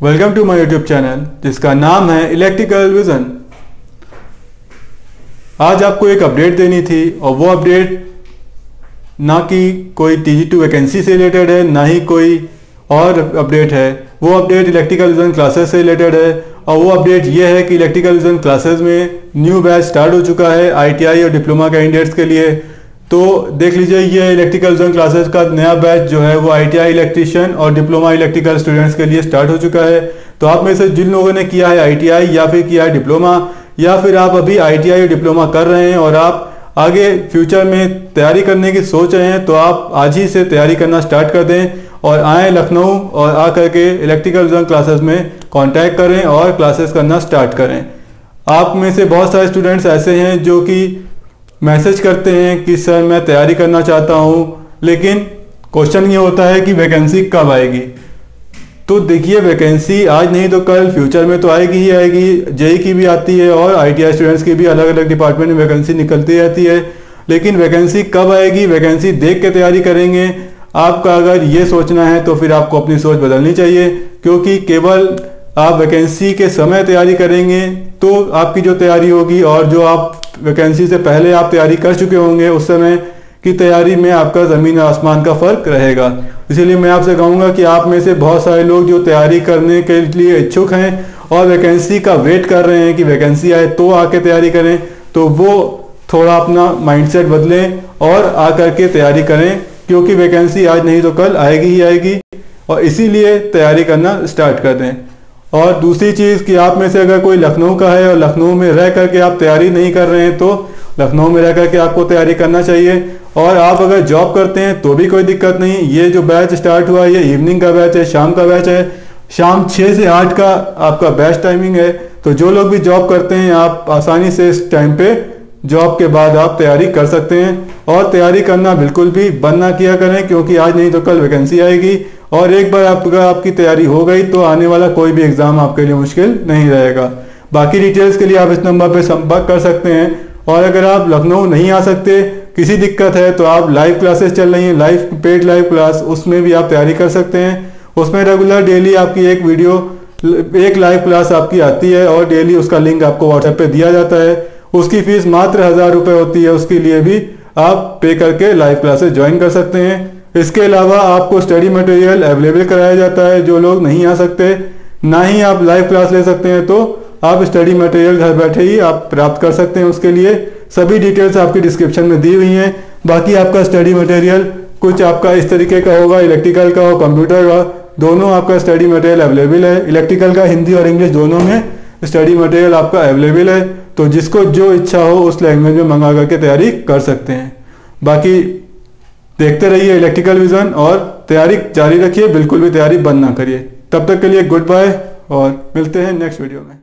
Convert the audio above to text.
Welcome to my YouTube channel जिसका नाम है इलेक्ट्रिकल विजन आज आपको एक अपडेट देनी थी, और वो अपडेट ना कि कोई टी टू वैकेंसी से रिलेटेड है, ना ही कोई और अपडेट है। वो अपडेट इलेक्ट्रिकल विजन क्लासेस से रिलेटेड है, और वो अपडेट ये है कि इलेक्ट्रिकल विजन क्लासेस में न्यू बैच स्टार्ट हो चुका है आईटीआई और डिप्लोमा कैंडिडेट्स के लिए। तो देख लीजिए, ये इलेक्ट्रिकल जोन क्लासेस का नया बैच जो है, वो आईटीआई इलेक्ट्रिशियन और डिप्लोमा इलेक्ट्रिकल स्टूडेंट्स के लिए स्टार्ट हो चुका है। तो आप में से जिन लोगों ने किया है आईटीआई या फिर किया है डिप्लोमा या फिर आप अभी आईटीआई डिप्लोमा कर रहे हैं और आप आगे फ्यूचर में तैयारी करने की सोच रहे हैं तो आप आज ही से तैयारी करना स्टार्ट कर दें और आए लखनऊ और आ करके इलेक्ट्रिकल जोन क्लासेस में कांटेक्ट करें और क्लासेस करना स्टार्ट करें। आप में से बहुत सारे स्टूडेंट्स ऐसे हैं जो कि मैसेज करते हैं कि, सर, मैं तैयारी करना चाहता हूँ, लेकिन क्वेश्चन ये होता है कि वैकेंसी कब आएगी? तो देखिए, वैकेंसी आज नहीं तो कल, फ्यूचर में तो आएगी ही आएगी। जेई की भी आती है और आईटीआई स्टूडेंट्स की भी अलग अलग डिपार्टमेंट में वैकेंसी निकलती रहती है। लेकिन वैकेंसी कब आएगी? वैकेंसी देख के तैयारी करेंगे। आपका अगर ये सोचना है तो फिर आपको अपनी सोच बदलनी चाहिए, क्योंकि केवल आप वैकेंसी के समय तैयारी करेंगे तो आपकी जो तैयारी होगी और जो आप वैकेंसी से पहले आप तैयारी कर चुके होंगे उस समय की तैयारी में आपका ज़मीन और आसमान का फ़र्क रहेगा। इसीलिए मैं आपसे कहूँगा कि आप में से बहुत सारे लोग जो तैयारी करने के लिए इच्छुक हैं और वैकेंसी का वेट कर रहे हैं कि वैकेंसी आए तो आके तैयारी करें तो वो थोड़ा अपना माइंडसेट बदलें और आ करके तैयारी करें, क्योंकि वैकेंसी आज नहीं तो कल आएगी ही आएगी और इसीलिए तैयारी करना स्टार्ट कर दें। और दूसरी चीज़ कि आप में से अगर कोई लखनऊ का है और लखनऊ में रह करके आप तैयारी नहीं कर रहे हैं तो लखनऊ में रह करके आपको तैयारी करना चाहिए। और आप अगर जॉब करते हैं तो भी कोई दिक्कत नहीं। ये जो बैच स्टार्ट हुआ, ये इवनिंग का बैच है, शाम का बैच है। शाम छः से आठ का आपका बैच टाइमिंग है। तो जो लोग भी जॉब करते हैं, आप आसानी से इस टाइम पे जॉब के बाद आप तैयारी कर सकते हैं। और तैयारी करना बिल्कुल भी बंद ना किया करें, क्योंकि आज नहीं तो कल वैकेंसी आएगी। और एक बार आपका आपकी तैयारी हो गई तो आने वाला कोई भी एग्ज़ाम आपके लिए मुश्किल नहीं रहेगा। बाकी डिटेल्स के लिए आप इस नंबर पर संपर्क कर सकते हैं। और अगर आप लखनऊ नहीं आ सकते, किसी दिक्कत है तो आप लाइव क्लासेस चल रही हैं लाइव पेड लाइव क्लास उसमें भी आप तैयारी कर सकते हैं। उसमें रेगुलर डेली आपकी एक वीडियो एक लाइव क्लास आपकी आती है, और डेली उसका लिंक आपको व्हाट्सएप पे दिया जाता है। उसकी फ़ीस मात्र हज़ार रुपये होती है, उसके लिए भी आप पे करके लाइव क्लासेस ज्वाइन कर सकते हैं। इसके अलावा आपको स्टडी मटेरियल अवेलेबल कराया जाता है, जो लोग नहीं आ सकते, ना ही आप लाइव क्लास ले सकते हैं तो आप स्टडी मटेरियल घर बैठे ही आप प्राप्त कर सकते हैं उसके लिए। सभी डिटेल्स आपकी डिस्क्रिप्शन में दी हुई हैं। बाकी आपका स्टडी मटेरियल कुछ आपका इस तरीके का होगा इलेक्ट्रिकल का हो कंप्यूटर का, दोनों आपका स्टडी मटेरियल अवेलेबल है। इलेक्ट्रिकल का हिंदी और इंग्लिश दोनों में स्टडी मटेरियल आपका अवेलेबल है। तो जिसको जो इच्छा हो उस लैंग्वेज में मंगा करके तैयारी कर सकते हैं। बाकी देखते रहिए इलेक्ट्रिकल विजन और तैयारी जारी रखिए, बिल्कुल भी तैयारी बंद ना करिए। तब तक के लिए गुड बाय और मिलते हैं नेक्स्ट वीडियो में।